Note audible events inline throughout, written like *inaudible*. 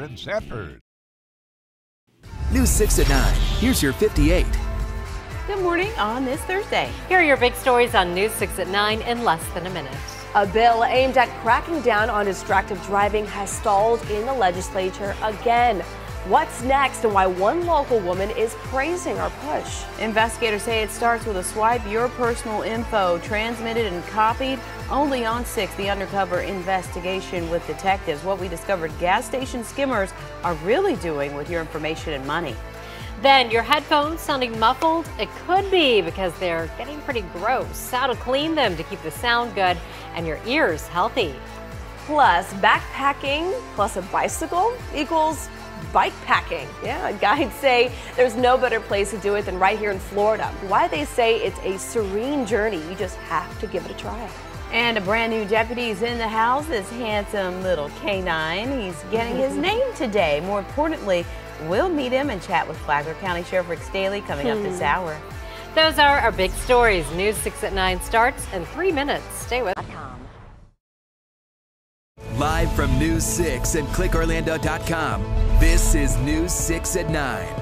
in Sanford. News 6 at 9. Here's your 58. Good morning on this Thursday. Here are your big stories on News 6 at 9 in less than a minute. A bill aimed at cracking down on distracted driving has stalled in the legislature again. What's next and why one local woman is praising our push? Investigators say it starts with a swipe your personal info transmitted and copied only on 6 the undercover investigation with detectives what we discovered gas station skimmers are really doing with your information and money. Then your headphones sounding muffled? It could be because they're getting pretty gross. How to clean them to keep the sound good and your ears healthy. Plus, backpacking plus a bicycle equals bike packing. Yeah, *laughs* guides say there's no better place to do it than right here in Florida. Why they say it's a serene journey. You just have to give it a try. And a brand new deputy is in the house, this handsome little canine. He's getting his *laughs* name today. More importantly, we'll meet him and chat with Flagler County Sheriff Rick Staley coming up this hmm. hour. Those are our big stories. News 6 at 9 starts in three minutes. Stay with us. Live from News 6 and clickorlando.com, this is News 6 at 9.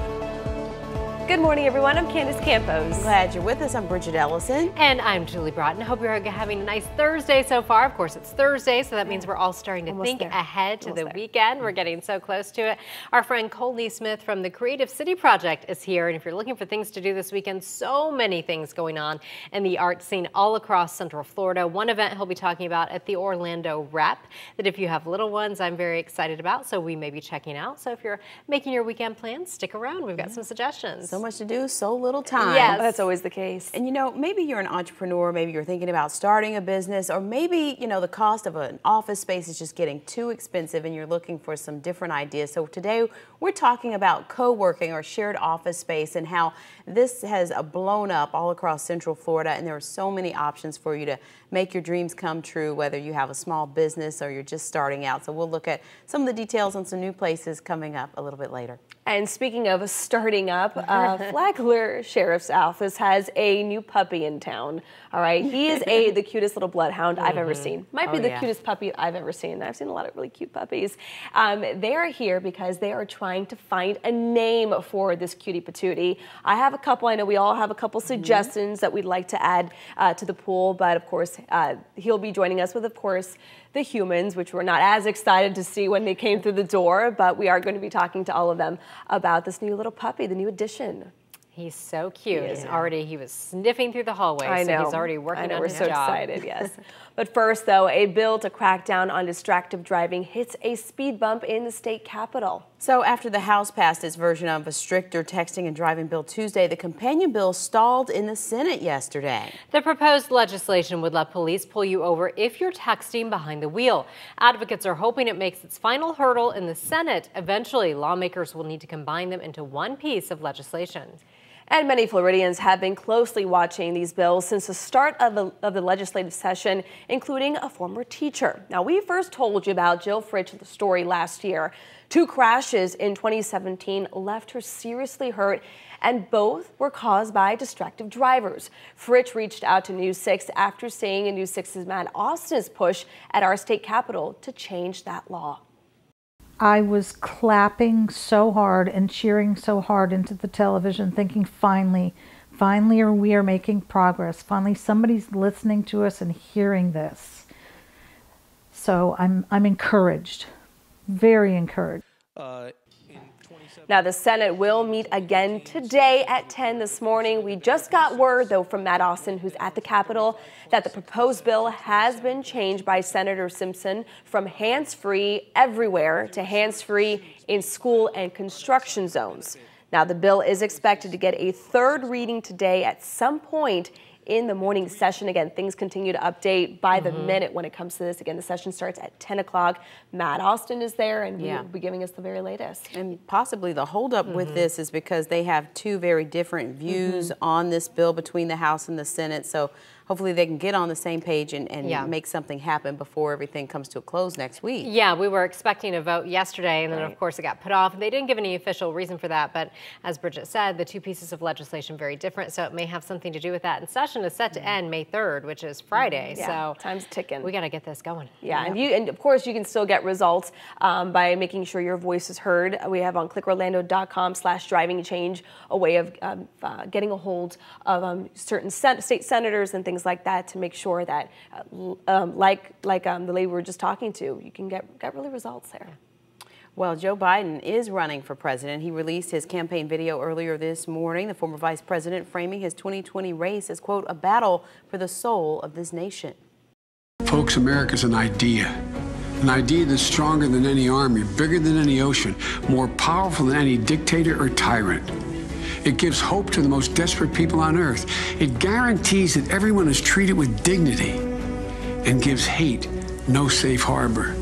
Good morning, everyone. I'm Candace Campos. Glad you're with us. I'm Bridget Ellison. And I'm Julie Broughton. Hope you're having a nice Thursday so far. Of course, it's Thursday, so that means we're all starting to Almost think there. ahead to Almost the there. weekend. We're getting so close to it. Our friend Cole NeSmith from the Creative City Project is here. And if you're looking for things to do this weekend, so many things going on in the art scene all across Central Florida. One event he'll be talking about at the Orlando Rep that if you have little ones, I'm very excited about. So we may be checking out. So if you're making your weekend plans, stick around. We've got yeah. some suggestions. So much to do, so little time. Yes. That's always the case. And you know, maybe you're an entrepreneur, maybe you're thinking about starting a business, or maybe, you know, the cost of an office space is just getting too expensive and you're looking for some different ideas. So today we're talking about co-working or shared office space and how this has blown up all across Central Florida and there are so many options for you to make your dreams come true, whether you have a small business or you're just starting out. So we'll look at some of the details on some new places coming up a little bit later. And speaking of starting up, uh, *laughs* Flagler Sheriff's Office has a new puppy in town. All right, he is a the cutest little bloodhound mm -hmm. I've ever mm-hmm. seen. Might oh, be the yeah. cutest puppy I've ever seen. I've seen a lot of really cute puppies. Um, they are here because they are trying to find a name for this cutie patootie. I have a couple. I know we all have a couple mm-hmm. suggestions mm -hmm. that we'd like to add uh, to the pool, but of course uh, he'll be joining us with, of course, the humans, which we're not as excited to see when they came through the door, but we are going to be talking to all of them about this new little puppy, the new addition. He's so cute. Yeah. already he was sniffing through the hallway. I know. So he's already working I know, on we're his so job. excited, yes. *laughs* but first, though, a bill to crack down on distracted driving hits a speed bump in the state capitol. So after the House passed its version of a stricter texting and driving bill Tuesday, the companion bill stalled in the Senate yesterday. The proposed legislation would let police pull you over if you're texting behind the wheel. Advocates are hoping it makes its final hurdle in the Senate. Eventually, lawmakers will need to combine them into one piece of legislation. And many Floridians have been closely watching these bills since the start of the, of the legislative session, including a former teacher. Now, we first told you about Jill Fritch, the story last year. Two crashes in 2017 left her seriously hurt and both were caused by distracted drivers. Fritch reached out to News 6 after seeing a News 6's Matt Austin's push at our state capitol to change that law. I was clapping so hard and cheering so hard into the television, thinking, finally, finally, we are making progress. Finally, somebody's listening to us and hearing this. So I'm, I'm encouraged, very encouraged. Uh, now, the Senate will meet again today at 10 this morning. We just got word, though, from Matt Austin, who's at the Capitol, that the proposed bill has been changed by Senator Simpson from hands free everywhere to hands free in school and construction zones. Now, the bill is expected to get a third reading today at some point in the morning session. Again, things continue to update by the mm -hmm. minute when it comes to this. Again, the session starts at 10 o'clock. Matt Austin is there and yeah. will be giving us the very latest. And possibly the holdup mm -hmm. with mm-hmm. this is because they have two very different views mm -hmm. on this bill between the House and the Senate. So hopefully they can get on the same page and, and yeah. make something happen before everything comes to a close next week. Yeah, we were expecting a vote yesterday, and then right. of course it got put off. They didn't give any official reason for that, but as Bridget said, the two pieces of legislation very different, so it may have something to do with that. And session is set to end May 3rd, which is Friday. Yeah, so time's ticking. We got to get this going. Yeah, yeah, and you and of course you can still get results um, by making sure your voice is heard. We have on clickorlando.com/slash driving change a way of um, uh, getting a hold of um, certain sen- state senators and things like that to make sure that, uh, um, like like um, the lady we were just talking to, you can get get really results there. Well, Joe Biden is running for president. He released his campaign video earlier this morning. The former vice president framing his 2020 race as, quote, a battle for the soul of this nation. Folks, America's an idea. An idea that's stronger than any army, bigger than any ocean, more powerful than any dictator or tyrant. It gives hope to the most desperate people on earth. It guarantees that everyone is treated with dignity and gives hate no safe harbor.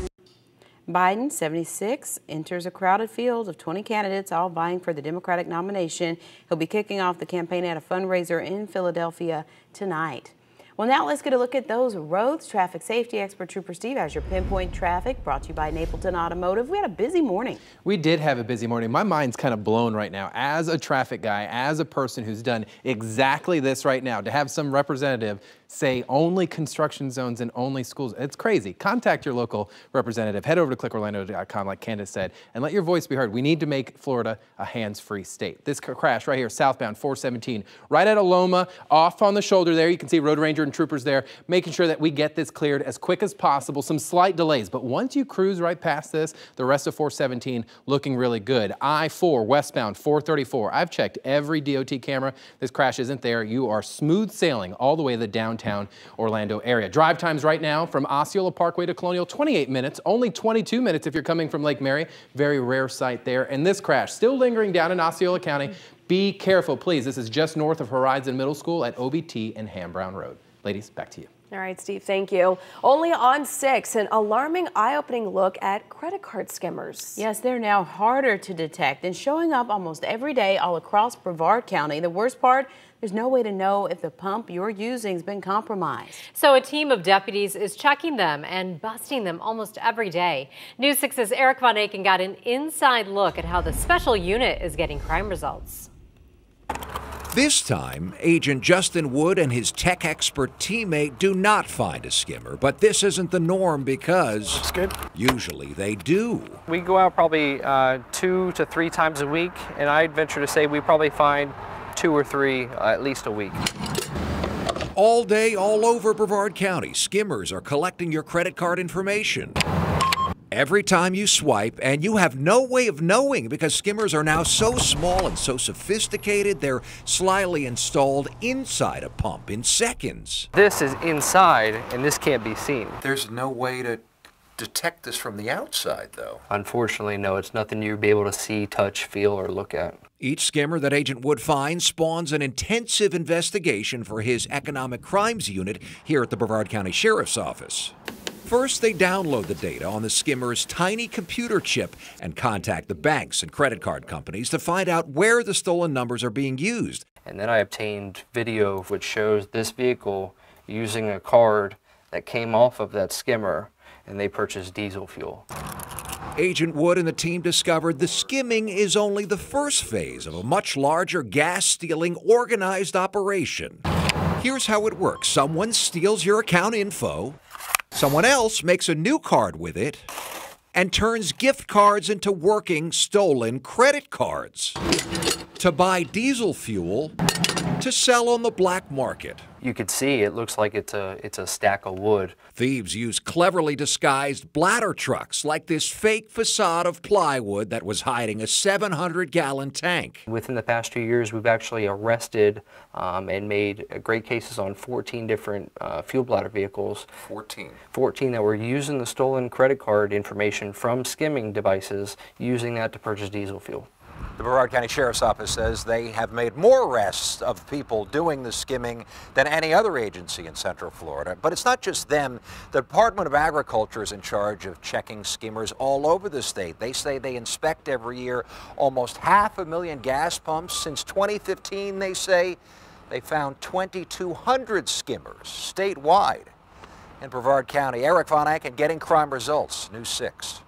Biden, 76, enters a crowded field of 20 candidates, all vying for the Democratic nomination. He'll be kicking off the campaign at a fundraiser in Philadelphia tonight. Well, now let's get a look at those roads. Traffic safety expert Trooper Steve has your pinpoint traffic brought to you by Napleton Automotive. We had a busy morning. We did have a busy morning. My mind's kind of blown right now. As a traffic guy, as a person who's done exactly this right now, to have some representative say only construction zones and only schools. It's crazy. Contact your local representative. Head over to clickorlando.com, like Candace said, and let your voice be heard. We need to make Florida a hands-free state. This crash right here, southbound 417, right at Aloma, off on the shoulder there. You can see Road Ranger and troopers there, making sure that we get this cleared as quick as possible. Some slight delays, but once you cruise right past this, the rest of 417 looking really good. I-4 westbound 434. I've checked every DOT camera. This crash isn't there. You are smooth sailing all the way to the downtown downtown Orlando area. Drive times right now from Osceola Parkway to Colonial, 28 minutes, only 22 minutes if you're coming from Lake Mary. Very rare sight there. And this crash still lingering down in Osceola County. Be careful, please. This is just north of Horizon Middle School at OBT and Ham Brown Road. Ladies, back to you. All right, Steve, thank you. Only on six, an alarming, eye opening look at credit card skimmers. Yes, they're now harder to detect and showing up almost every day all across Brevard County. The worst part, there's no way to know if the pump you're using has been compromised. So a team of deputies is checking them and busting them almost every day. News 6's Erik Von Ancken got an inside look at how the special unit is getting crime results. This time, Agent Justin Wood and his tech expert teammate do not find a skimmer, but this isn't the norm because good. usually they do. We go out probably uh, two to three times a week, and I'd venture to say we probably find two or three uh, at least a week. All day, all over Brevard County, skimmers are collecting your credit card information every time you swipe, and you have no way of knowing because skimmers are now so small and so sophisticated, they're slyly installed inside a pump in seconds. This is inside, and this can't be seen. There's no way to detect this from the outside, though. Unfortunately, no. It's nothing you'd be able to see, touch, feel, or look at. Each skimmer that Agent Wood finds spawns an intensive investigation for his economic crimes unit here at the Brevard County Sheriff's Office. First, they download the data on the skimmer's tiny computer chip and contact the banks and credit card companies to find out where the stolen numbers are being used. And then I obtained video which shows this vehicle using a card that came off of that skimmer and they purchased diesel fuel. Agent Wood and the team discovered the skimming is only the first phase of a much larger gas stealing organized operation. Here's how it works someone steals your account info, Someone else makes a new card with it and turns gift cards into working stolen credit cards to buy diesel fuel to sell on the black market. You could see it looks like it's a it's a stack of wood. Thieves use cleverly disguised bladder trucks like this fake facade of plywood that was hiding a 700-gallon tank. Within the past two years, we've actually arrested um, and made great cases on 14 different uh, fuel bladder vehicles. 14. 14 that were using the stolen credit card information from skimming devices, using that to purchase diesel fuel. The Brevard County Sheriff's Office says they have made more arrests of people doing the skimming than any other agency in Central Florida. But it's not just them. The Department of Agriculture is in charge of checking skimmers all over the state. They say they inspect every year almost half a million gas pumps. Since 2015, they say They found 2,200 skimmers statewide in Brevard County. Erik Von Ancken getting crime results. News 6.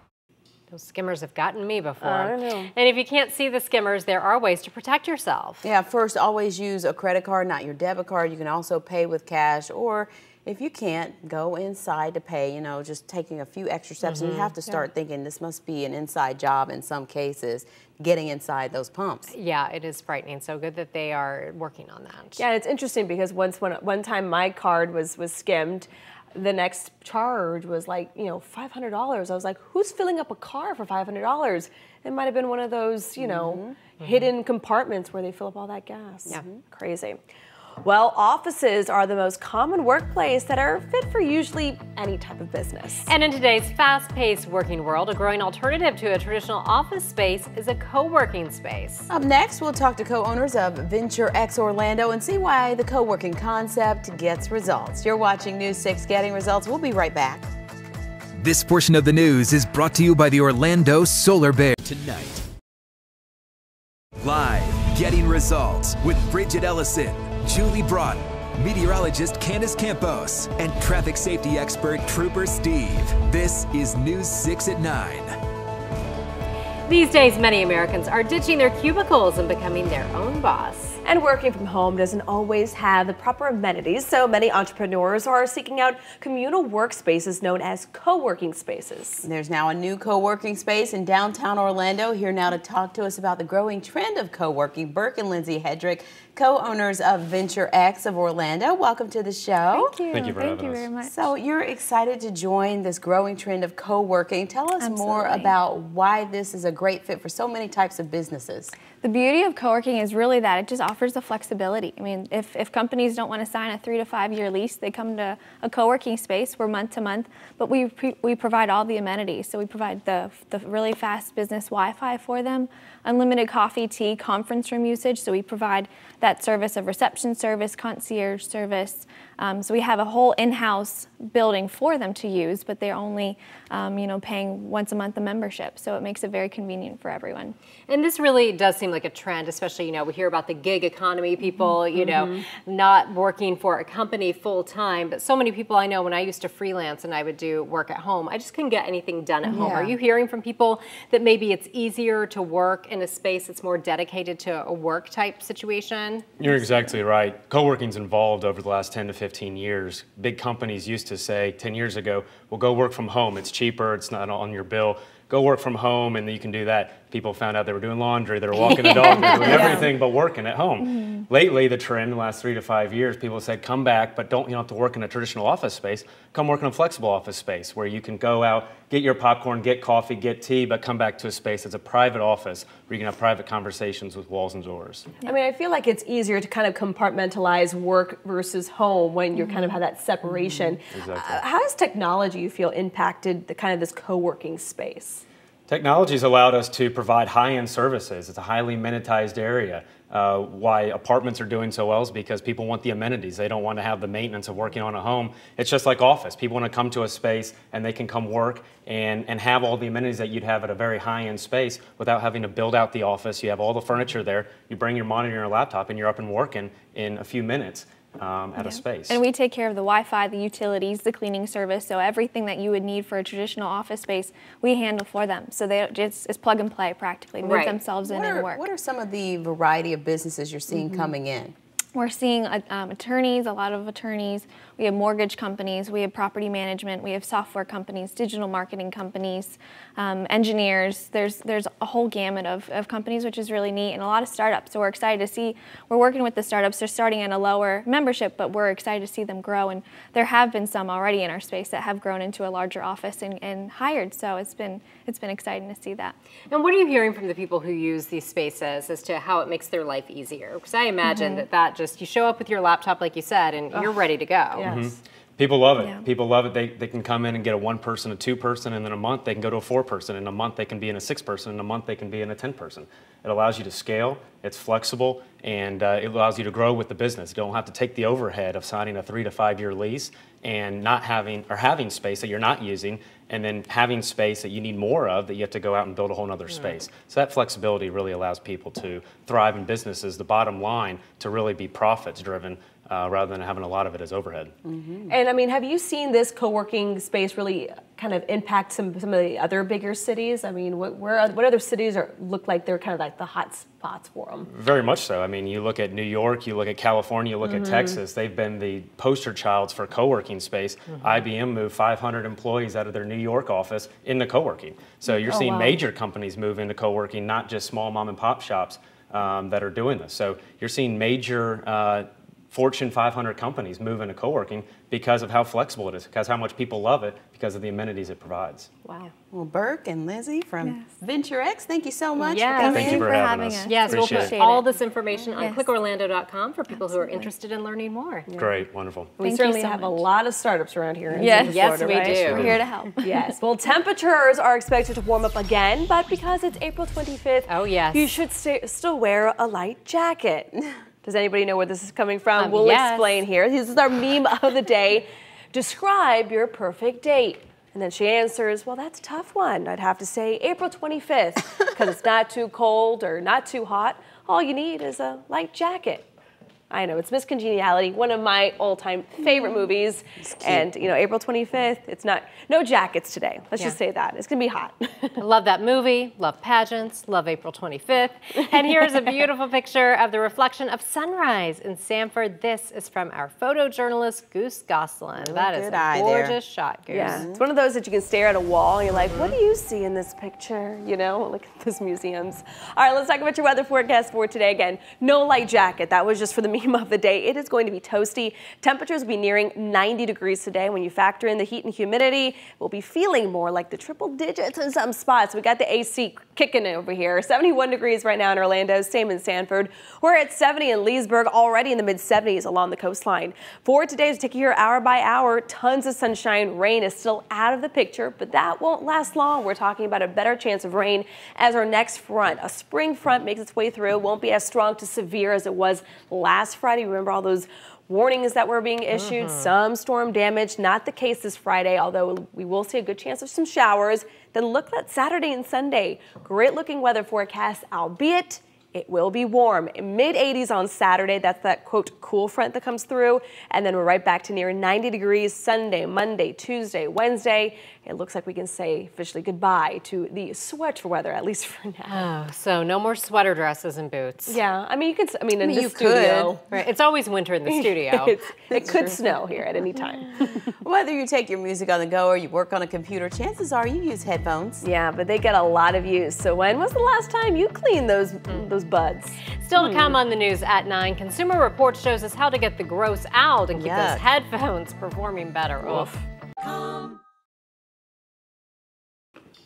Those skimmers have gotten me before. I don't know. And if you can't see the skimmers, there are ways to protect yourself. Yeah, first, always use a credit card, not your debit card. You can also pay with cash, or if you can't, go inside to pay, you know, just taking a few extra steps. Mm -hmm. And you mm-hmm. have to start yeah. thinking this must be an inside job in some cases, getting inside those pumps. Yeah, it is frightening. So good that they are working on that. Yeah, it's interesting because once when, one time my card was, was skimmed, the next charge was like, you know, $500. I was like, who's filling up a car for $500? It might have been one of those, you know, mm -hmm. hidden compartments where they fill up all that gas. Yeah. Crazy. Well, offices are the most common workplace that are fit for usually any type of business. And in today's fast-paced working world, a growing alternative to a traditional office space is a co-working space. Up next, we'll talk to co-owners of Venture X Orlando and see why the co-working concept gets results. You're watching News 6 Getting Results. We'll be right back. This portion of the news is brought to you by the Orlando Solar Bear. Tonight. Live, Getting Results with Bridget Ellison. Julie Broughton, meteorologist Candace Campos, and traffic safety expert Trooper Steve. This is News 6 at 9. These days, many Americans are ditching their cubicles and becoming their own boss. And working from home doesn't always have the proper amenities, so many entrepreneurs are seeking out communal workspaces known as co-working spaces. There's now a new co-working space in downtown Orlando. Here now to talk to us about the growing trend of co-working, Burke and Lindsay Hedrick, co-owners of Venture X of Orlando. Welcome to the show. Thank you. Thank you, Thank you very much. So you're excited to join this growing trend of co-working. Tell us Absolutely. more about why this is a great fit for so many types of businesses. The beauty of co-working is really that it just offers the flexibility. I mean, if, if companies don't want to sign a three to five year lease, they come to a co-working space. We're month to month, but we, we provide all the amenities. So we provide the, the really fast business Wi-Fi for them, unlimited coffee, tea, conference room usage. So we provide that service of reception service, concierge service, um, so we have a whole in-house building for them to use, but they're only, um, you know, paying once a month a membership. So it makes it very convenient for everyone. And this really does seem like a trend, especially, you know, we hear about the gig economy, people, mm -hmm. you know, mm -hmm. not working for a company full time. But so many people I know when I used to freelance and I would do work at home, I just couldn't get anything done at home. Yeah. Are you hearing from people that maybe it's easier to work in a space that's more dedicated to a work type situation? You're exactly right. Co-working's involved over the last 10 to 15 15 years. Big companies used to say 10 years ago, well, go work from home. It's cheaper, it's not on your bill. Go work from home and you can do that people found out they were doing laundry, they were *laughs* walking the dog, they were doing everything but working at home. Mm-hmm. Lately, the trend in the last three to five years, people said, come back, but don't you don't have to work in a traditional office space. Come work in a flexible office space where you can go out, get your popcorn, get coffee, get tea, but come back to a space that's a private office where you can have private conversations with walls and doors. I mean, I feel like it's easier to kind of compartmentalize work versus home when you mm-hmm. kind of have that separation. Mm-hmm. Exactly. Uh, how has technology, you feel, impacted the kind of this co-working space? Technology has allowed us to provide high-end services. It's a highly amenitized area. Uh, why apartments are doing so well is because people want the amenities. They don't want to have the maintenance of working on a home. It's just like office. People want to come to a space and they can come work and, and have all the amenities that you'd have at a very high-end space without having to build out the office. You have all the furniture there. You bring your monitor and your laptop and you're up and working in a few minutes um, at yeah. a space. And we take care of the Wi-Fi, the utilities, the cleaning service, so everything that you would need for a traditional office space, we handle for them. So they just it's plug and play practically, move right. themselves what in are, and work. What are some of the variety of businesses you're seeing mm -hmm. coming in? We're seeing uh, um, attorneys, a lot of attorneys. We have mortgage companies, we have property management, we have software companies, digital marketing companies, um, engineers. There's there's a whole gamut of, of companies, which is really neat, and a lot of startups. So we're excited to see. We're working with the startups. They're starting at a lower membership, but we're excited to see them grow. And there have been some already in our space that have grown into a larger office and, and hired. So it's been it's been exciting to see that. And what are you hearing from the people who use these spaces as to how it makes their life easier? Because I imagine mm -hmm. that that just you show up with your laptop, like you said, and you're ready to go. Yes. Mm -hmm. People love it. Yeah. People love it. They, they can come in and get a one person, a two person, and then a month they can go to a four person. In a month they can be in a six person. In a month they can be in a 10 person. It allows you to scale, it's flexible, and uh, it allows you to grow with the business. You don't have to take the overhead of signing a three to five year lease and not having or having space that you're not using and then having space that you need more of that you have to go out and build a whole other space. So that flexibility really allows people to thrive in businesses. The bottom line to really be profits driven uh, rather than having a lot of it as overhead. Mm-hmm. And I mean, have you seen this co-working space really kind of impact some some of the other bigger cities? I mean, what where what other cities are look like they're kind of like the hot spots for them? Very much so. I mean, you look at New York, you look at California, you look mm-hmm. at Texas. They've been the poster childs for co-working space. Mm-hmm. IBM moved 500 employees out of their New York office into co-working. So you're oh, seeing wow. major companies move into co-working, not just small mom and pop shops. Um, that are doing this. So you're seeing major uh, Fortune 500 companies move into co-working because of how flexible it is, because how much people love it, because of the amenities it provides. Wow. Well, Burke and Lizzie from yes. Venture X, thank you so much yes. for coming. Thank you for, for having, us. us. Yes, Appreciate we'll put all this information on yes. clickorlando.com for people Absolutely. who are interested in learning more. Yeah. Great, wonderful. We thank certainly so have much. a lot of startups around here in yes. yes, we right? do. We're here to help. *laughs* yes. Well, temperatures are expected to warm up again, but because it's April 25th, oh yes, you should still wear a light jacket. *laughs* Does anybody know where this is coming from? Um, we'll yes. explain here. This is our meme of the day. *laughs* Describe your perfect date. And then she answers, well, that's a tough one. I'd have to say April 25th because it's not too cold or not too hot. All you need is a light jacket. I know, it's Miss Congeniality, one of my all-time favorite movies. And, you know, April 25th, it's not, no jackets today. Let's yeah. just say that. It's going to be hot. *laughs* love that movie, love pageants, love April 25th. And here's a *laughs* beautiful picture of the reflection of sunrise in Sanford. This is from our photojournalist, Goose Goslin. Oh, that is a gorgeous there. shot, Goose. Yeah, it's one of those that you can stare at a wall and you're like, what do you see in this picture? You know, *laughs* look at those museums. All right, let's talk about your weather forecast for today. Again, no light jacket. That was just for the meme of the day. It is going to be toasty. Temperatures will be nearing 90 degrees today. When you factor in the heat and humidity, we'll be feeling more like the triple digits in some spots. We got the AC kicking over here. 71 degrees right now in Orlando, same in Sanford. We're at 70 in Leesburg, already in the mid 70s along the coastline. For today's take here hour by hour, tons of sunshine. Rain is still out of the picture, but that won't last long. We're talking about a better chance of rain as our next front. A spring front makes its way through. Won't be as strong to severe as it was last Friday. Remember all those warnings that were being issued, mm -hmm. some storm damage. Not the case this Friday, although we will see a good chance of some showers. Then look at Saturday and Sunday. Great looking weather forecast, albeit it will be warm. Mid 80s on Saturday. That's that quote cool front that comes through. And then we're right back to near 90 degrees Sunday, Monday, Tuesday, Wednesday it looks like we can say officially goodbye to the sweater weather, at least for now. Oh, so no more sweater dresses and boots. Yeah, I mean, you can, I mean, in I mean, the studio. Could. Right. It's always winter in the *laughs* studio. it could snow here at any time. *laughs* Whether you take your music on the go or you work on a computer, chances are you use headphones. Yeah, but they get a lot of use. So when was the last time you cleaned those, mm. those buds? Still to come on the news at 9, Consumer Report shows us how to get the gross out and keep Yuck. those headphones performing better. Oof.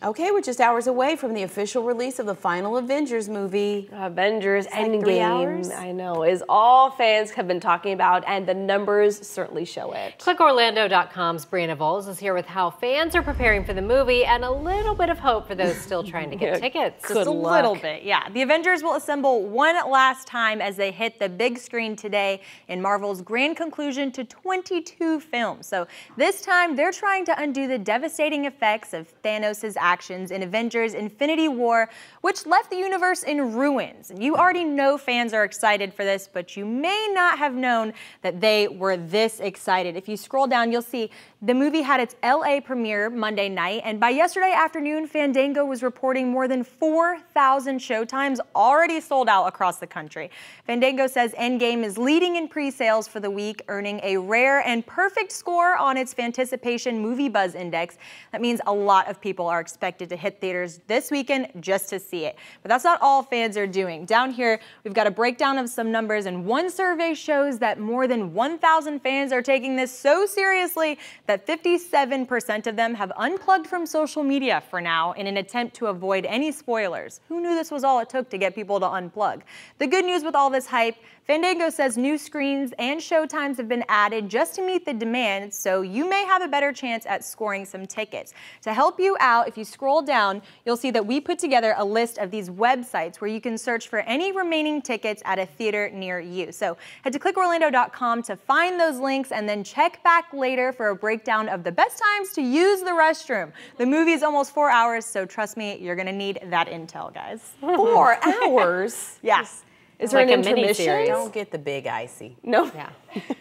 Okay, we're just hours away from the official release of the final Avengers movie. Avengers Endgame, I know, is all fans have been talking about, and the numbers certainly show it. ClickOrlando.com's Brianna Volz is here with how fans are preparing for the movie and a little bit of hope for those still trying to get *laughs* tickets. Just Good a luck. little bit, yeah. The Avengers will assemble one last time as they hit the big screen today in Marvel's grand conclusion to 22 films. So this time, they're trying to undo the devastating effects of Thanos' actions in Avengers Infinity War, which left the universe in ruins. And you already know fans are excited for this, but you may not have known that they were this excited. If you scroll down, you'll see the movie had its LA premiere Monday night, and by yesterday afternoon, Fandango was reporting more than 4,000 showtimes already sold out across the country. Fandango says Endgame is leading in pre-sales for the week, earning a rare and perfect score on its Fanticipation Movie Buzz Index. That means a lot of people are expected to hit theaters this weekend just to see it. But that's not all fans are doing. Down here, we've got a breakdown of some numbers, and one survey shows that more than 1,000 fans are taking this so seriously that that 57% of them have unplugged from social media for now in an attempt to avoid any spoilers. Who knew this was all it took to get people to unplug? The good news with all this hype, Fandango says new screens and showtimes have been added just to meet the demand, so you may have a better chance at scoring some tickets. To help you out, if you scroll down, you'll see that we put together a list of these websites where you can search for any remaining tickets at a theater near you. So head to clickorlando.com to find those links and then check back later for a breakdown of the best times to use the restroom. The movie is almost four hours, so trust me, you're gonna need that intel, guys. *laughs* Four hours? *laughs* Yes. Is there like an intermission? Don't get the big icy. No. Yeah.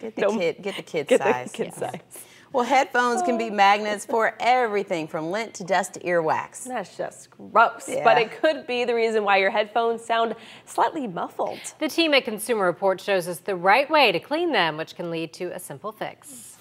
Get the No. kid. Get the kid Get the size. kid size. Well, headphones can be oh. magnets for everything from lint to dust to earwax. That's just gross. Yeah. But it could be the reason why your headphones sound slightly muffled. The team at Consumer Report shows us the right way to clean them, which can lead to a simple fix.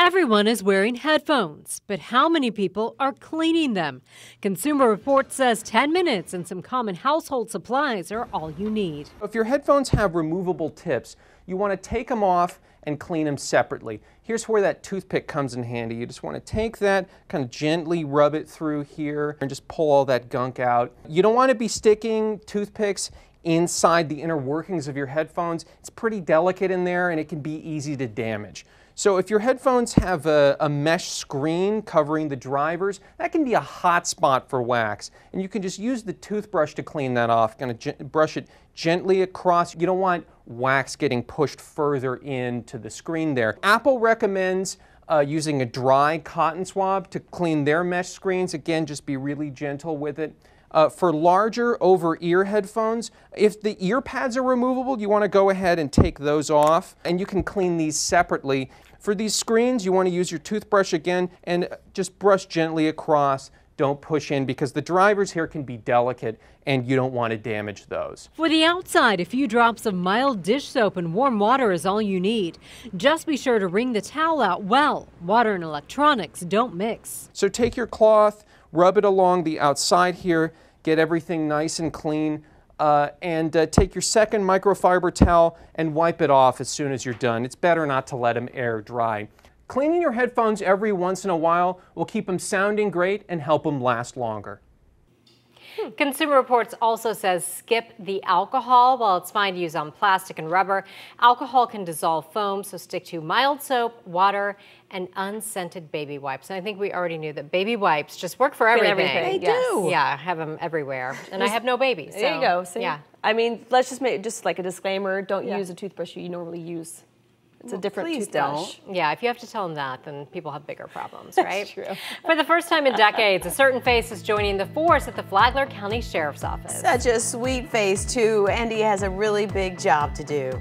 Everyone is wearing headphones, but how many people are cleaning them? Consumer Report says 10 minutes and some common household supplies are all you need. If your headphones have removable tips, you want to take them off and clean them separately. Here's where that toothpick comes in handy. You just want to take that, kind of gently rub it through here, and just pull all that gunk out. You don't want to be sticking toothpicks inside the inner workings of your headphones. It's pretty delicate in there and it can be easy to damage. So if your headphones have a, a, mesh screen covering the drivers, that can be a hot spot for wax. And you can just use the toothbrush to clean that off, kind of brush it gently across. You don't want wax getting pushed further into the screen there. Apple recommends uh, using a dry cotton swab to clean their mesh screens. Again, just be really gentle with it. Uh, for larger over-ear headphones, if the ear pads are removable, you want to go ahead and take those off, and you can clean these separately. For these screens, you want to use your toothbrush again and just brush gently across. Don't push in because the drivers here can be delicate and you don't want to damage those. For the outside, a few drops of mild dish soap and warm water is all you need. Just be sure to wring the towel out well. Water and electronics don't mix. So take your cloth, rub it along the outside here, get everything nice and clean. Uh, and uh, take your second microfiber towel and wipe it off as soon as you're done. It's better not to let them air dry. Cleaning your headphones every once in a while will keep them sounding great and help them last longer. Consumer Reports also says skip the alcohol. While it's fine to use on plastic and rubber, alcohol can dissolve foam, so stick to mild soap, water, and unscented baby wipes. And I think we already knew that baby wipes just work for everything. everything, They yes. do. Yeah, I have them everywhere. And I have no babies. There you go. See? Yeah. I mean, let's just make just like a disclaimer. Don't Yeah. use a toothbrush you normally use. It's Well, a different please toothbrush. Yeah, if you have to tell them that, then people have bigger problems, right? true. For the first time in decades, a certain face is joining the force at the Flagler County Sheriff's Office. Such a sweet face, too, and he has a really big job to do.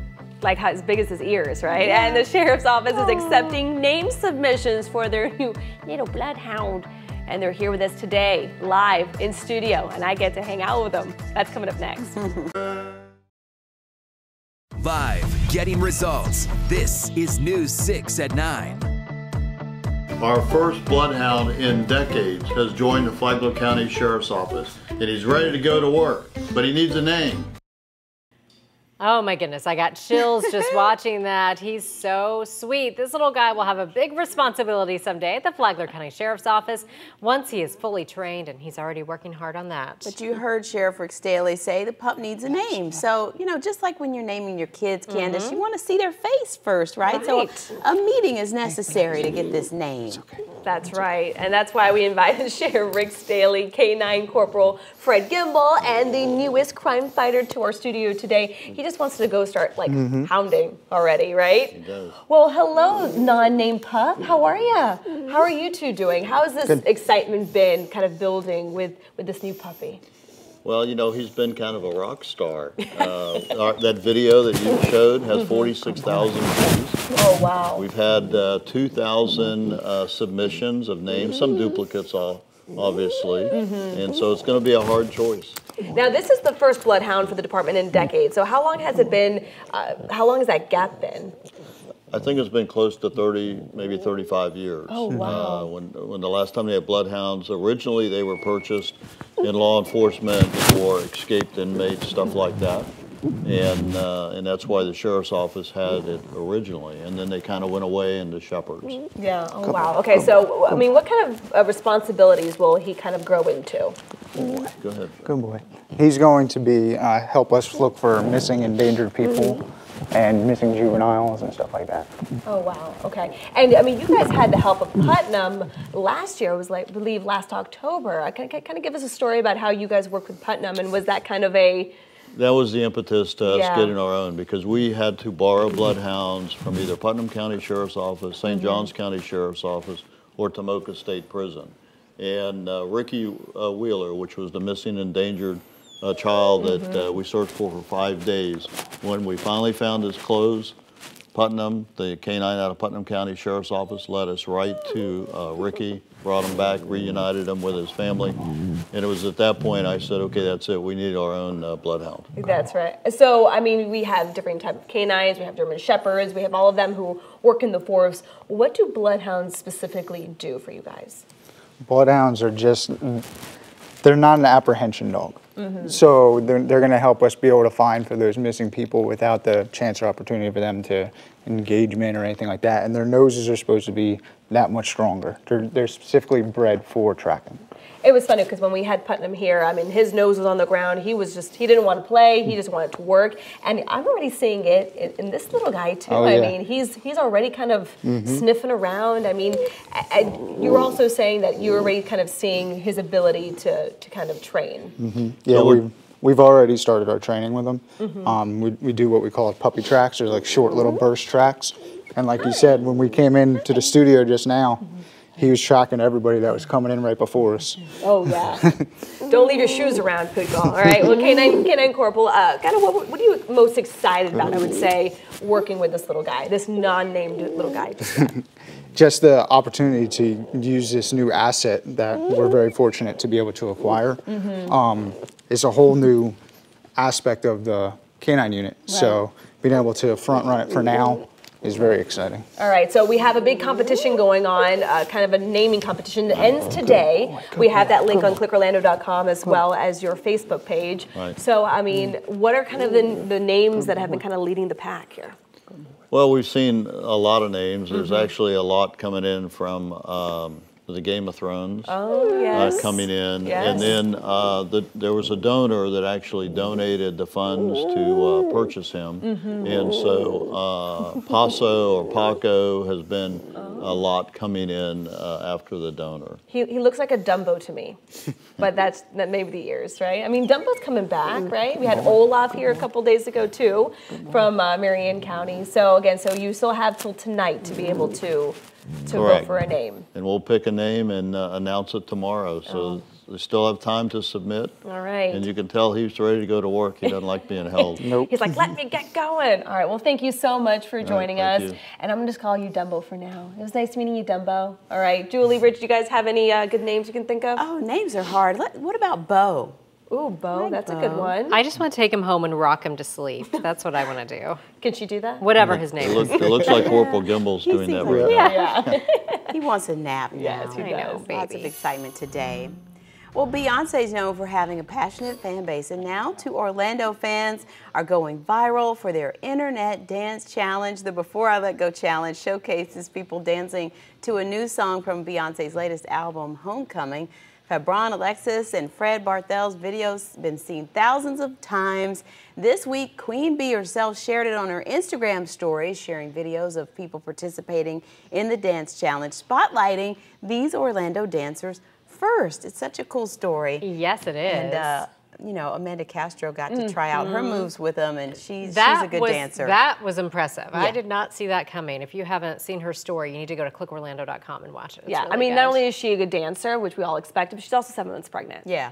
Like how, as big as his ears, right? And the sheriff's office is accepting name submissions for their new little bloodhound. And they're here with us today, live in studio, and I get to hang out with them. That's coming up next. *laughs* Live, getting results. This is News 6 at 9. Our first bloodhound in decades has joined the Flagler County Sheriff's Office, and he's ready to go to work, but he needs a name. Oh my goodness, I got chills just *laughs* watching that. He's so sweet. This little guy will have a big responsibility someday at the Flagler County Sheriff's Office once he is fully trained, and he's already working hard on that. But you heard Sheriff Rick Staley say the pup needs a name. So, you know, just like when you're naming your kids, Candace, mm-hmm. you want to see their face first, right? Right. So a meeting is necessary to get this name. That's right. And that's why we invited *laughs* Sheriff Rick Staley, K9 Corporal Fred Gimbal, and the newest crime fighter to our studio today. He just wants to go start like hounding already, right? He does. Well, hello, non-named pup. How are you? How are you two doing? How has this excitement been kind of building with, with this new puppy? Well, you know, he's been kind of a rock star. Uh, our, that video that you showed has 46,000 views. Oh, wow. We've had uh, 2,000 uh, submissions of names, some duplicates, all, obviously. And so it's going to be a hard choice. Now, this is the first bloodhound for the department in decades. So how long has it been, uh, how long has that gap been? I think it's been close to 30, maybe 35 years. Oh, wow. Uh, when, when the last time they had bloodhounds, originally they were purchased in law enforcement for escaped inmates, stuff like that. And, uh, and that's why the sheriff's office had it originally. And then they kind of went away into shepherds. Yeah. Oh, wow. Okay. So, I mean, what kind of uh, responsibilities will he kind of grow into? Go ahead. Good boy. He's going to be uh, help us look for missing endangered people. and missing juveniles and stuff like that. Oh wow, okay. And I mean, you guys had the help of Putnam last year. It was like, I believe, last October. Can, can kind of give us a story about how you guys worked with Putnam, and was that kind of a that was the impetus to us Yeah. getting our own because we had to borrow bloodhounds from either Putnam County Sheriff's Office, saint Mhm. Johns County Sheriff's Office, or Tomoka State Prison. And uh, Ricky uh, Wheeler, which was the missing endangered uh, child that Mhm. uh, we searched for for five days, when we finally found his clothes, Putnam, the canine out of Putnam County Sheriff's Office, led us right to uh, Ricky, brought him back, reunited him with his family. And it was at that point I said, okay, that's it. We need our own uh, bloodhound. That's right. So, I mean, we have different type of canines. We have German shepherds. We have all of them who work in the force. What do bloodhounds specifically do for you guys? Bloodhounds are just, they're not an apprehension dog. Mhm. So they're, they're going to help us be able to find for those missing people without the chance or opportunity for them to engagement or anything like that. And their noses are supposed to be that much stronger. They're, they're specifically bred for tracking. It was funny because when we had Putnam here, I mean, his nose was on the ground. He was just, he didn't want to play. He just wanted to work. And I'm already seeing it in, in this little guy, too. Oh, I mean, he's he's already kind of Mhm. sniffing around. I mean, and you were also saying that you were already kind of seeing his ability to, to kind of train. hmm Yeah, So we're- we've, already started our training with them. Mhm. Um, we, we do what we call puppy tracks, or like short little burst tracks. And like you said, when we came into the studio just now, he was tracking everybody that was coming in right before us. Oh, yeah. *laughs* Don't leave your shoes around, Poodle. All right. Well, Canine, Canine Corporal, uh, kind of what, what are you most excited about, I would say, working with this little guy, this non named little guy? *laughs* Just the opportunity to use this new asset that we're very fortunate to be able to acquire. Mhm. Um, it's a whole new aspect of the canine unit. So being able to front run it for now is very exciting. All right, so we have a big competition going on, uh, kind of a naming competition that ends today. We have that link on clickorlando.com as well as your Facebook page. Right. So, I mean, what are kind of the, the names that have been kind of leading the pack here? Well, we've seen a lot of names. There's Mhm. actually a lot coming in from um, the Game of Thrones. Oh, yes. Uh, coming in, Yes. and then uh, the, there was a donor that actually donated the funds to uh, purchase him, Mhm. and so uh, Paso or Paco has been a lot coming in uh, after the donor. He, he looks like a Dumbo to me, *laughs* but that's that maybe the ears, right? I mean, Dumbo's coming back, right? We had Olaf here a couple days ago too, from uh, Marion County. So again, so you still have till tonight to be able to to vote for a name. And we'll pick a name and uh, announce it tomorrow. So they still have time to submit. All right. And you can tell he's ready to go to work. He doesn't like being held. *laughs* Nope. He's like, let me get going. All right. Well, thank you so much for right, joining thank us. you. And I'm going to just call you Dumbo for now. It was nice meeting you, Dumbo. All right. Julie, Rich, do you guys have any uh, good names you can think of? Oh, names are hard. Let, what about Bo? Ooh, Bo. That's a good one. I just want to take him home and rock him to sleep. That's what I want to do. *laughs* Can she do that? Whatever his name It, look, is. it looks like *laughs* Corporal Gimbel's He doing seems that like- right now. Yeah. *laughs* He wants a nap now. Yes, he I does, know, Lots of excitement today. Well, Beyonce's known for having a passionate fan base, and now two Orlando fans are going viral for their internet dance challenge. The Before I Let Go challenge showcases people dancing to a new song from Beyonce's latest album, Homecoming. Fabron Alexis and Fred Barthel's videos been seen thousands of times. This week, Queen Bee herself shared it on her Instagram stories, sharing videos of people participating in the dance challenge, spotlighting these Orlando dancers first. It's such a cool story. Yes, it is. And, uh, you know, Amanda Castro got to try out her Mhm. moves with them, and she's, that she's a good was, dancer. That was impressive. I did not see that coming. If you haven't seen her story, you need to go to clickorlando.com and watch it. It's yeah. I mean, good. not only is she a good dancer, which we all expect, but she's also seven months pregnant. Yeah.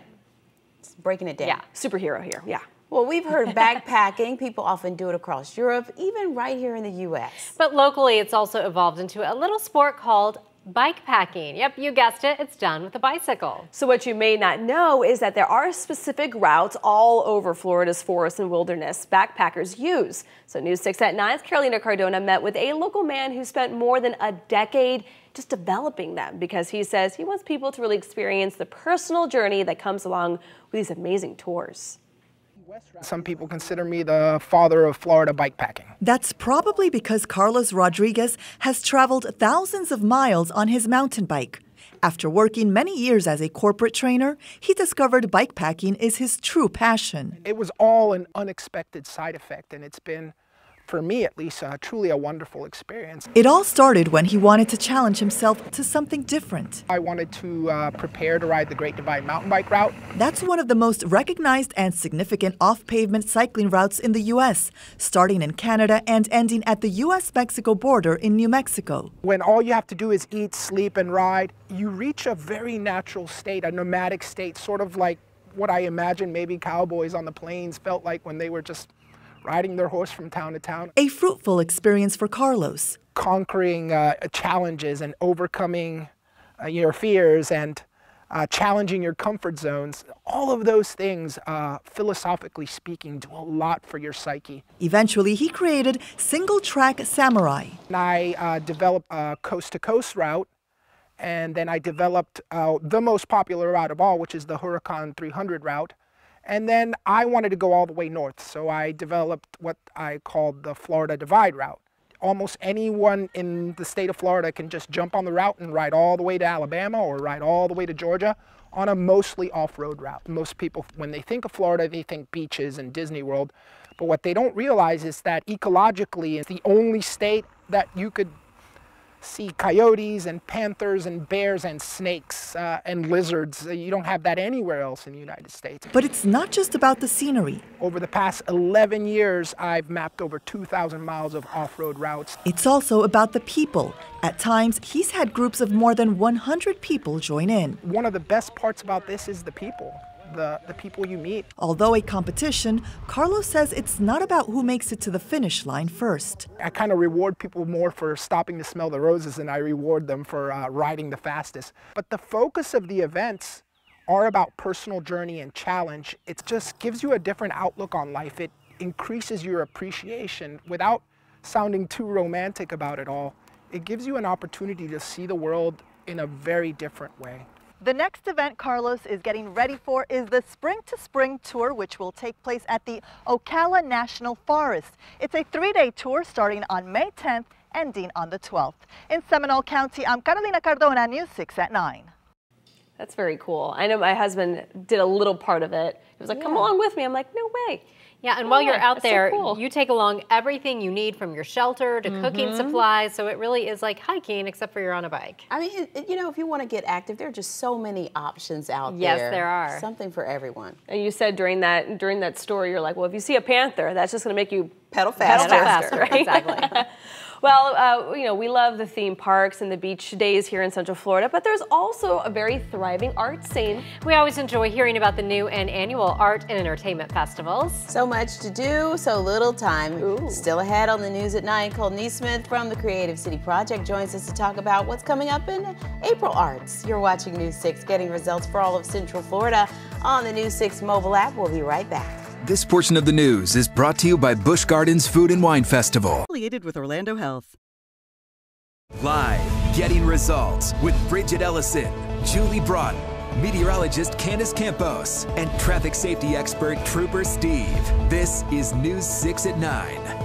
It's breaking it down. Yeah. Superhero here. Yeah. Well, we've heard backpacking. *laughs* People often do it across Europe, even right here in the U.S. But locally, it's also evolved into a little sport called bike packing. Yep, you guessed it. It's done with a bicycle. So what you may not know is that there are specific routes all over Florida's forests and wilderness backpackers use. So News 6 at 9's Carolina Cardona met with a local man who spent more than a decade just developing them because he says he wants people to really experience the personal journey that comes along with these amazing tours. Some people consider me the father of Florida bikepacking. That's probably because Carlos Rodriguez has traveled thousands of miles on his mountain bike. After working many years as a corporate trainer, he discovered bikepacking is his true passion. It was all an unexpected side effect, and it's been for me at least, uh, truly a wonderful experience. It all started when he wanted to challenge himself to something different. I wanted to uh, prepare to ride the Great Divide mountain bike route. That's one of the most recognized and significant off pavement cycling routes in the U.S., starting in Canada and ending at the U.S. Mexico border in New Mexico. When all you have to do is eat, sleep, and ride, you reach a very natural state, a nomadic state, sort of like what I imagine maybe cowboys on the plains felt like when they were just riding their horse from town to town. A fruitful experience for Carlos. Conquering uh, challenges and overcoming uh, your fears and uh, challenging your comfort zones, all of those things, uh, philosophically speaking, do a lot for your psyche. Eventually, he created Single Track Samurai. And I uh, developed a coast to coast route, and then I developed uh, the most popular route of all, which is the Huracan 300 route. And then I wanted to go all the way north, so I developed what I called the Florida Divide route. Almost anyone in the state of Florida can just jump on the route and ride all the way to Alabama or ride all the way to Georgia on a mostly off-road route. Most people, when they think of Florida, they think beaches and Disney World. But what they don't realize is that ecologically, it's the only state that you could see coyotes and panthers and bears and snakes uh, and lizards. Uh, you don't have that anywhere else in the United States. But it's not just about the scenery. Over the past 11 years, I've mapped over 2,000 miles of off-road routes. It's also about the people. At times, he's had groups of more than 100 people join in. One of the best parts about this is the people the, the people you meet. Although a competition, Carlos says it's not about who makes it to the finish line first. I kind of reward people more for stopping to smell the roses than I reward them for uh, riding the fastest. But the focus of the events are about personal journey and challenge. It just gives you a different outlook on life. It increases your appreciation without sounding too romantic about it all. It gives you an opportunity to see the world in a very different way. The next event Carlos is getting ready for is the Spring to Spring Tour, which will take place at the Ocala National Forest. It's a three-day tour starting on May 10th, ending on the 12th. In Seminole County, I'm Carolina Cardona, News 6 at 9. That's very cool. I know my husband did a little part of it. He was like, come along with me. I'm like, no way. Yeah, and oh, while you're out there, so cool. you take along everything you need from your shelter to mm -hmm. cooking mm-hmm. supplies. So it really is like hiking, except for you're on a bike. I mean, it, you know, if you want to get active, there are just so many options out yes, there. Yes, there are. Something for everyone. And you said during that during that story, you're like, well, if you see a panther, that's just going to make you pedal faster. Pedal faster, right? exactly. *laughs* Well, uh, you know, we love the theme parks and the beach days here in Central Florida, but there's also a very thriving art scene. We always enjoy hearing about the new and annual art and entertainment festivals. So much to do, so little time. Ooh. Still ahead on the news at 9, Cole NeSmith from the Creative City Project joins us to talk about what's coming up in April Arts. You're watching News 6, getting results for all of Central Florida on the News 6 mobile app. We'll be right back. This portion of the news is brought to you by Busch Gardens Food and Wine Festival. Affiliated with Orlando Health. Live, getting results with Bridgett Ellison, Julie Broughton, meteorologist Candace Campos, and traffic safety expert Trooper Steve. This is News 6 at 9.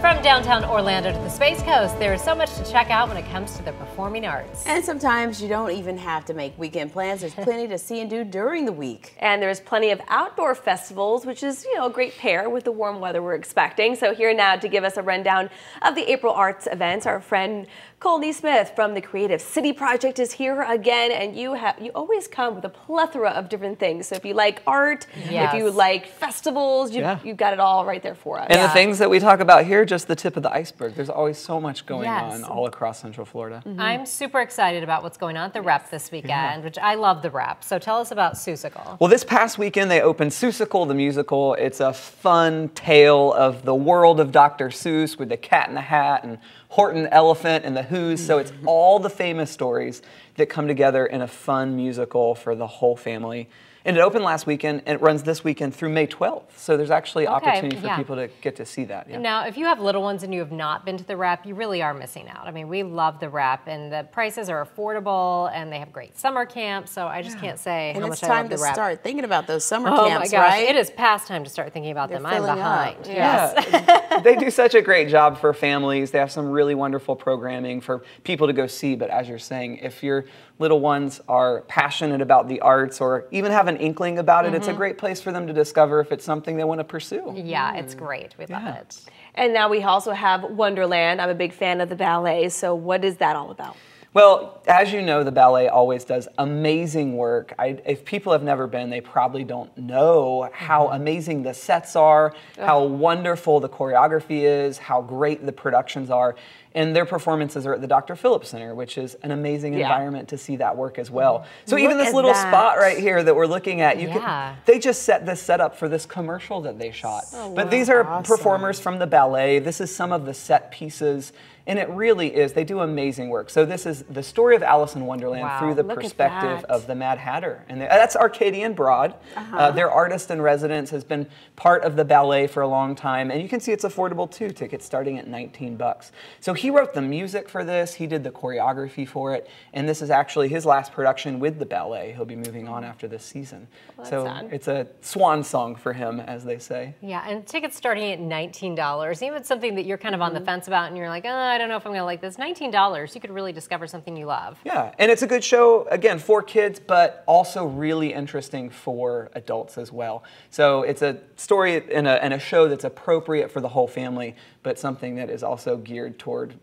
From downtown Orlando to the Space Coast, there is so much to check out when it comes to the performing arts. And sometimes you don't even have to make weekend plans. There's plenty to see and do during the week. *laughs* And there's plenty of outdoor festivals, which is, you know, a great pair with the warm weather we're expecting. So here now to give us a rundown of the April Arts events, our friend Cole NeSmith from the Creative City Project is here again, and you have you always come with a plethora of different things. So if you like art, yes. if you like festivals, you, yeah. you've got it all right there for us. And yeah. the things that we talk about here, just the tip of the iceberg. There's always so much going yes. on all across Central Florida. Mm -hmm. I'm super excited about what's going on at the yes. Rep this weekend, yeah. which I love the Rep. So tell us about Seussical. Well, this past weekend they opened Seussical the musical. It's a fun tale of the world of Dr. Seuss with the Cat in the Hat and Horton Elephant and the Who's. So it's *laughs* all the famous stories that come together in a fun musical for the whole family. And it opened last weekend and it runs this weekend through May 12th. So there's actually okay, opportunity for yeah. people to get to see that. Yeah. Now, if you have have little ones and you have not been to the rep, you really are missing out. I mean, we love the rep and the prices are affordable and they have great summer camps. So I just yeah. can't say and how much I love the rep. it's time to start thinking about those summer oh camps, my gosh, right? It is past time to start thinking about They're them. I'm behind. Yes. Yeah. *laughs* they do such a great job for families. They have some really wonderful programming for people to go see. But as you're saying, if your little ones are passionate about the arts or even have an inkling about it, mm-hmm. it's a mm-hmm. great place for them to discover if it's something they want to pursue. Yeah, mm. it's great. We love yeah. it. And now we also have Wonderland. I'm a big fan of the ballet. So, what is that all about? Well, as you know, the ballet always does amazing work. I, if people have never been, they probably don't know how mm-hmm. amazing the sets are, how wonderful the choreography is, how great the productions are. And their performances are at the Dr. Phillips Center, which is an amazing yeah. environment to see that work as well. So Look even this little that. spot right here that we're looking at, you yeah. can, they just set this set up for this commercial that they shot. Oh, but wow. these are awesome. performers from the ballet. This is some of the set pieces and it really is. They do amazing work. So this is the story of Alice in Wonderland wow, through the perspective of the Mad Hatter, and that's Arcadian Broad. Uh-huh. Uh, their artist in residence has been part of the ballet for a long time, and you can see it's affordable too. Tickets starting at 19 bucks. So he wrote the music for this. He did the choreography for it, and this is actually his last production with the ballet. He'll be moving on after this season. Well, so sad. it's a swan song for him, as they say. Yeah, and tickets starting at $19. Even something that you're kind of mm-hmm. on the mm-hmm. fence about, and you're like, oh, I don't know if I'm going to like this. $19, you could really discover something you love. Yeah, and it's a good show, again, for kids, but also really interesting for adults as well. So it's a story and a, and a show that's appropriate for the whole family, but something that is also geared toward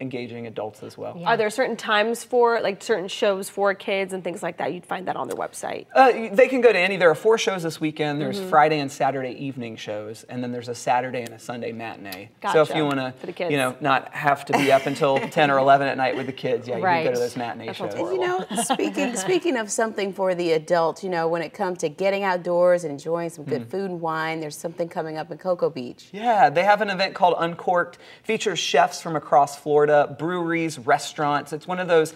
engaging adults as well. Yeah. Are there certain times for like certain shows for kids and things like that? You'd find that on their website. Uh, they can go to any. There are four shows this weekend. There's mm-hmm. Friday and Saturday evening shows, and then there's a Saturday and a Sunday matinee. Gotcha. So if you want to, you know, not have to be up until *laughs* 10 or 11 at night with the kids, yeah, you right. can go to those matinee That's shows. And you know, speaking *laughs* speaking of something for the adult, you know, when it comes to getting outdoors and enjoying some good mm. food and wine, there's something coming up in Cocoa Beach. Yeah, they have an event called Uncorked. Features chefs from across Florida, breweries, restaurants. It's one of those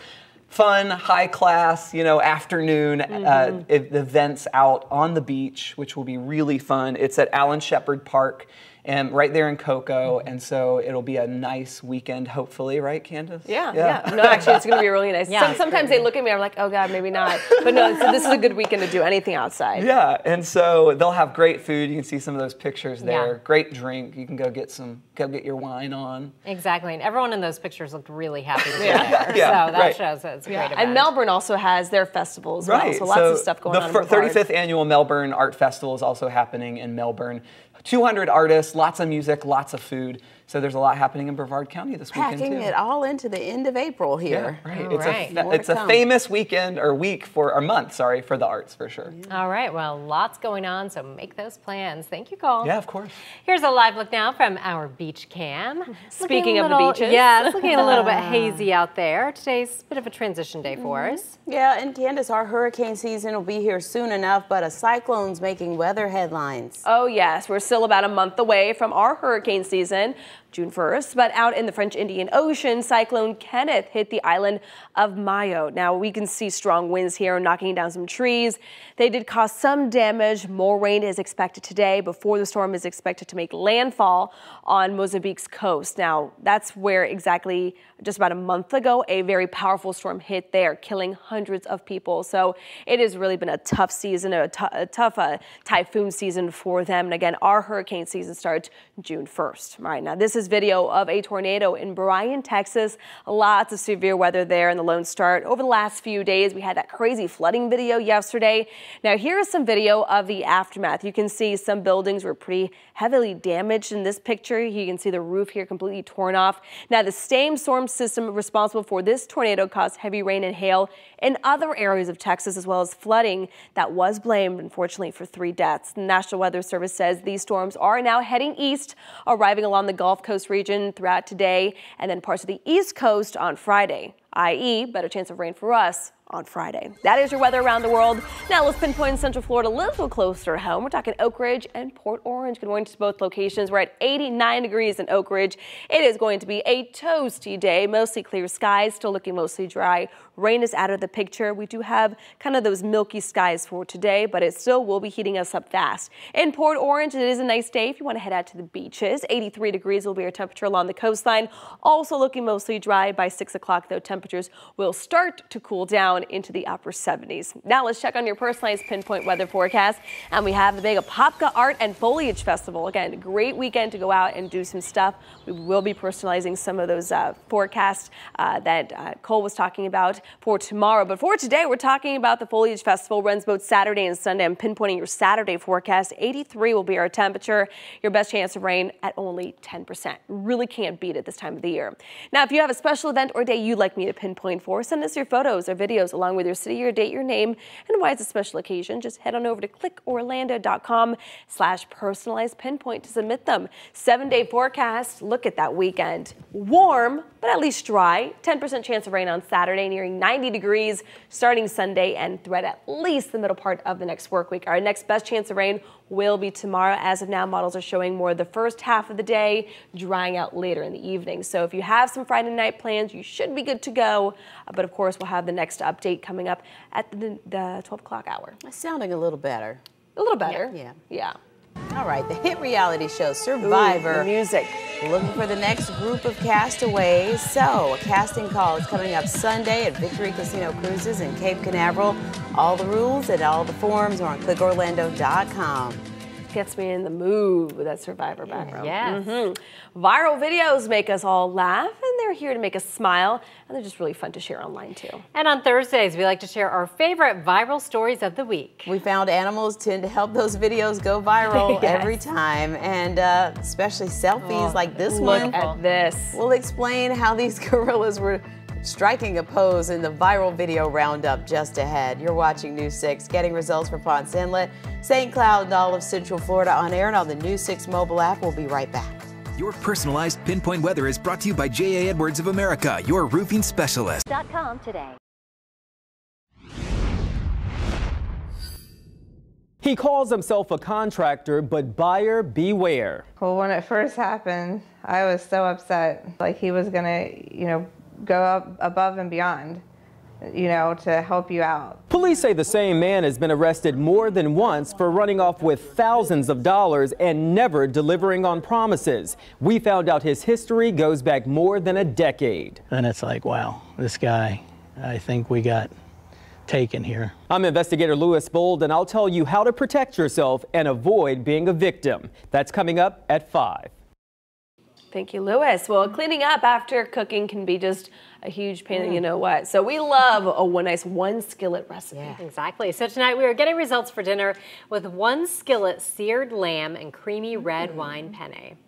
fun, high class, you know, afternoon uh, mm-hmm. uh, events out on the beach, which will be really fun. It's at Alan Shepard Park and right there in Cocoa. Mm-hmm. And so it'll be a nice weekend, hopefully, right, Candace? Yeah, yeah. yeah. No, actually, it's going to be really nice. *laughs* yeah, Some, sometimes they look at me, I'm like, oh God, maybe not. But no, this is a good weekend to do anything outside. Yeah, and so they'll have great food. You can see some of those pictures there. Yeah. Great drink. You can go get some, go get your wine on. Exactly, and everyone in those pictures looked really happy to be yeah. there. yeah, so that right. shows it's a great event. And Melbourne also has their festivals right. well, so lots so of stuff going the on. The 35th annual Melbourne Art Festival is also happening in Melbourne. 200 artists, lots of music, lots of food. So there's a lot happening in Brevard County this Packing weekend too. it all into the end of April here. Yeah, right. it's right. a it's a famous weekend or week for a month, sorry, for the arts for sure. Yeah. All right. Well, lots going on, so make those plans. Thank you, Cole. Yeah, of course. Here's a live look now from our beach cam. *laughs* Speaking of the beaches, yeah, it's looking *laughs* a little bit hazy out there. Today's a bit of a transition day for mm -hmm. us. Yeah, and Candace, our hurricane season will be here soon enough, but a cyclone's making weather headlines. Oh yes, we're still about a month away from our hurricane season. June 1st, but out in the French Indian Ocean, Cyclone Kenneth hit the island of Mayotte. Now we can see strong winds here knocking down some trees. They did cause some damage. More rain is expected today before the storm is expected to make landfall on Mozambique's coast. Now that's where exactly just about a month ago, a very powerful storm hit there, killing hundreds of people. So it has really been a tough season, a, tough uh, typhoon season for them. And again, our hurricane season starts June 1st. Right now, this is video of a tornado in Bryan, Texas. Lots of severe weather there in the Lone Star. Over the last few days, we had that crazy flooding video yesterday. Now, here is some video of the aftermath. You can see some buildings were pretty heavily damaged in this picture. You can see the roof here completely torn off. Now, the same storm system responsible for this tornado caused heavy rain and hail in other areas of Texas, as well as flooding that was blamed, unfortunately, for three deaths. The National Weather Service says these storms are now heading east, arriving along the Gulf Coast region throughout today, and then parts of the East Coast on Friday. i.e., better chance of rain for us on Friday. That is your weather around the world. Now let's pinpoint Central Florida a little closer to home. We're talking Oak Ridge and Port Orange. Good morning to both locations. We're at 89 degrees in Oak Ridge. It is going to be a toasty day, mostly clear skies, still looking mostly dry. Rain is out of the picture. We do have kind of those milky skies for today, but it still will be heating us up fast. In Port Orange, it is a nice day if you want to head out to the beaches. 83 degrees will be our temperature along the coastline. Also looking mostly dry by 6 o'clock, though temperatures will start to cool down into the upper 70s. Now let's check on your personalized pinpoint weather forecast. And we have the big Apopka Art and Foliage Festival. Again, great weekend to go out and do some stuff. We will be personalizing some of those uh, forecasts uh, that uh, Cole was talking about for tomorrow. But for today, we're talking about the Foliage Festival. Runs both Saturday and Sunday. I'm pinpointing your Saturday forecast. 83 will be our temperature. Your best chance of rain at only 10%. Really can't beat it this time of the year. Now, if you have a special event or day you'd like me to pinpoint for, send us your photos or videos along with your city, your date, your name, and why it's a special occasion. Just head on over to clickorlando.com slash personalized pinpoint to submit them. Seven day forecast. Look at that weekend. Warm, but at least dry. 10% chance of rain on Saturday, nearing 90 degrees starting Sunday and thread at least the middle part of the next work week. Our next best chance of rain will be tomorrow. As of now, models are showing more the first half of the day, drying out later in the evening. So if you have some Friday night plans, you should be good to go. Uh, but of course, we'll have the next update coming up at the, the 12 o'clock hour. It's sounding a little better. A little better. Yeah. Yeah. All right, the hit reality show Survivor. Ooh, music. Looking for the next group of castaways. So, a casting call is coming up Sunday at Victory Casino Cruises in Cape Canaveral. All the rules and all the forms are on clickorlando.com gets me in the mood with that survivor background. Yes. Mm-hmm. Viral videos make us all laugh, and they're here to make us smile, and they're just really fun to share online too. And on Thursdays, we like to share our favorite viral stories of the week. We found animals tend to help those videos go viral *laughs* yes. every time, and uh, especially selfies oh, like this look one. Look at this. We'll explain how these *laughs* gorillas were striking a pose in the viral video roundup just ahead. You're watching News 6, getting results for Ponce Inlet, St. Cloud, and all of Central Florida on air and on the News 6 mobile app. We'll be right back. Your personalized pinpoint weather is brought to you by J.A. Edwards of America, your roofing specialist. .com today. He calls himself a contractor, but buyer beware. Well, when it first happened, I was so upset. Like he was gonna, you know, go up above and beyond you know, to help you out. Police say the same man has been arrested more than once for running off with thousands of dollars and never delivering on promises. We found out his history goes back more than a decade. And it's like, wow, this guy, I think we got taken here. I'm investigator Louis Bold, and I'll tell you how to protect yourself and avoid being a victim. That's coming up at 5. Thank you, Louis. Well, cleaning up after cooking can be just a huge pain in you know what. So we love a one nice one skillet recipe. Yeah, exactly. So tonight we are getting results for dinner with one skillet seared lamb and creamy red mm. wine penne.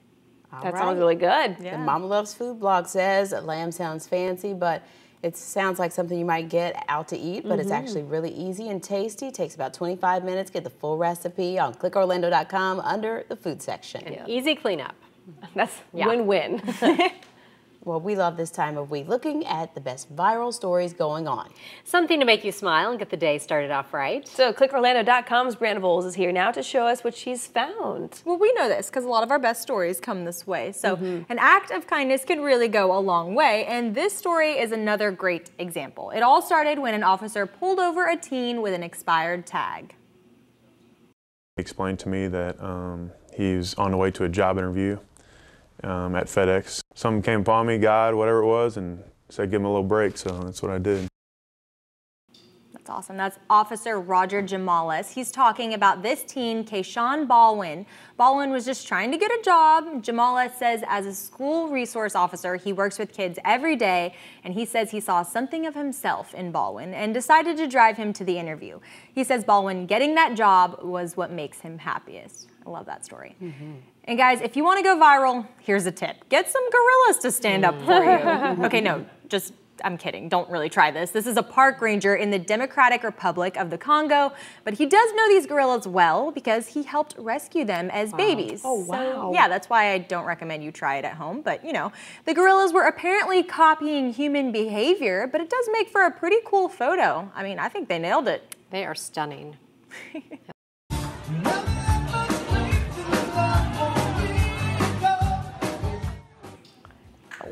All that right. sounds really good. Yeah. The Mama Loves Food blog says lamb sounds fancy, but it sounds like something you might get out to eat, but mm -hmm. it's mm-hmm. actually really easy and tasty. It takes about 25 minutes. Get the full recipe on clickorlando.com under the food section. And easy cleanup. *laughs* That's win-win. *laughs* *laughs* Well, we love this time of week looking at the best viral stories going on. Something to make you smile and get the day started off right. So ClickOrlando.com's Brianna Volz is here now to show us what she's found. Well, we know this because a lot of our best stories come this way. So mm -hmm. an act of kindness can really go a long way. And this story is another great example. It all started when an officer pulled over a teen with an expired tag. He explained to me that um, he's on the way to a job interview um, at FedEx. Something came upon me, God, whatever it was, and said give him a little break, so that's what I did. That's awesome. That's Officer Roger Jamalis. He's talking about this teen, Kayshawn Baldwin. Baldwin was just trying to get a job. Jamalis says as a school resource officer, he works with kids every day, and he says he saw something of himself in Baldwin and decided to drive him to the interview. He says Baldwin getting that job was what makes him happiest. I love that story. Mm -hmm. And guys, if you want to go viral, here's a tip. Get some gorillas to stand up for you. Mm. okay, no, just I'm kidding. Don't really try this. This is a park ranger in the Democratic Republic of the Congo, but he does know these gorillas well because he helped rescue them as wow. babies. Oh, wow. So, yeah, that's why I don't recommend you try it at home. But, you know, the gorillas were apparently copying human behavior, but it does make for a pretty cool photo. I mean, I think they nailed it. They are stunning. *laughs*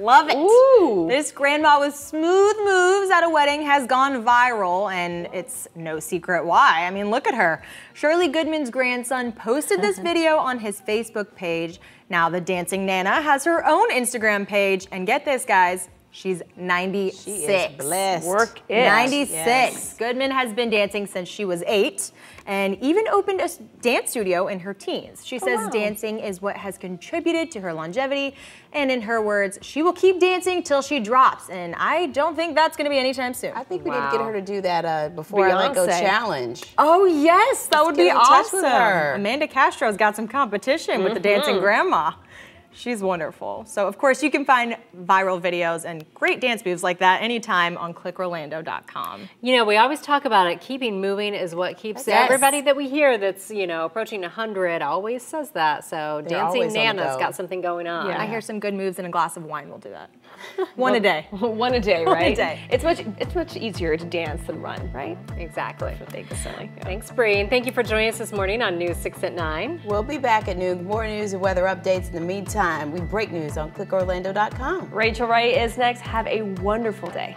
Love it. Ooh. This grandma with smooth moves at a wedding has gone viral, and it's no secret why. I mean, look at her. Shirley Goodman's grandson posted this *laughs* video on his Facebook page. Now, the dancing Nana has her own Instagram page, and get this, guys, She's 96. She is blessed. Work it. 96. Yes. Goodman has been dancing since she was eight and even opened a dance studio in her teens. She oh, says wow. dancing is what has contributed to her longevity. And in her words, she will keep dancing till she drops. And I don't think that's going to be anytime soon. I think we wow. need to get her to do that uh, before Beyonce. I let go challenge. Oh, yes. That Let's would be awesome. Amanda Castro's got some competition mm -hmm. with the dancing mm-hmm. grandma. She's wonderful. So, of course, you can find viral videos and great dance moves like that anytime on clickorlando.com. You know, we always talk about it. Keeping moving is what keeps yes. everybody that we hear that's, you know, approaching 100 always says that. So, They're Dancing Nana's got something going on. Yeah, I hear some good moves and a glass of wine will do that. *laughs* *laughs* One a day. One a day, right? One a day. It's much, it's much easier to dance than run, right? Exactly. That's what silly. Yeah. Thanks, Bree. And thank you for joining us this morning on News 6 at 9. We'll be back at noon. With more news and weather updates in the meantime. We break news on clickorlando.com. Rachael Ray is next. Have a wonderful day.